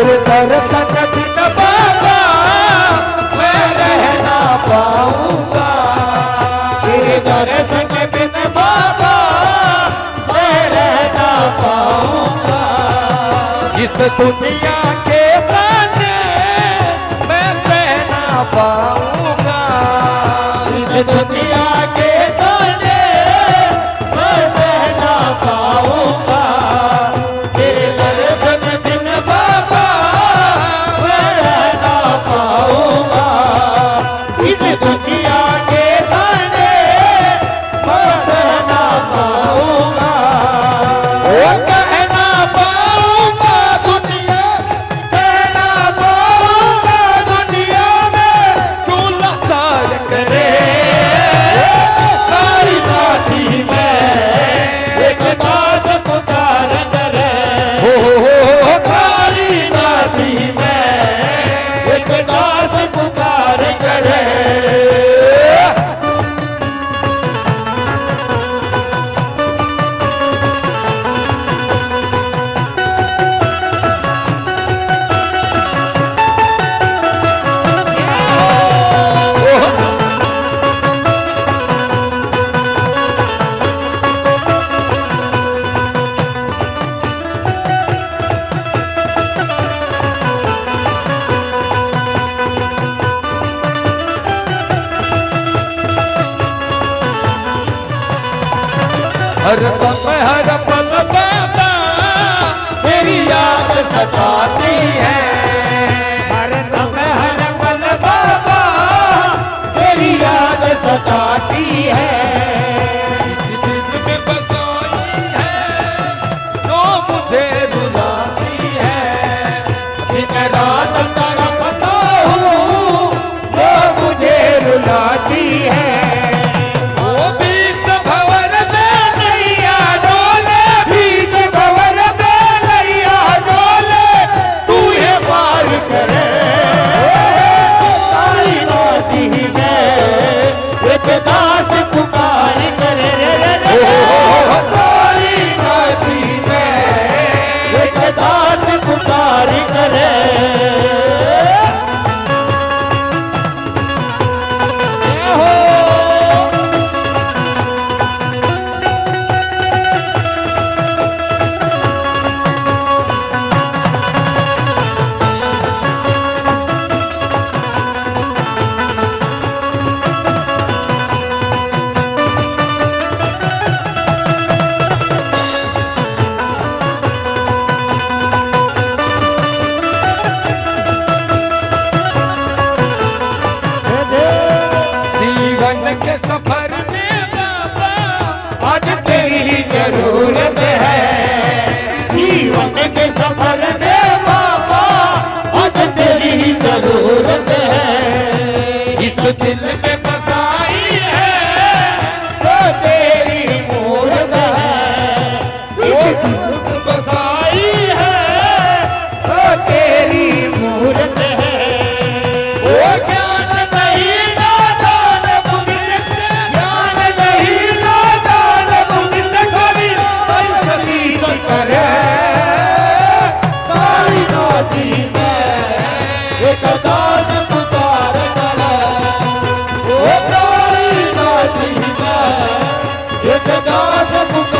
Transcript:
फिर कर सकत बाबा मैं रहना पाऊँगा। फिर बाबा मैं रहना इस दुनिया के ताने मैं सहना पाऊँगा। इस दुनिया के हर पल हर पल मेरी याद सताती है। जगा सकूँगा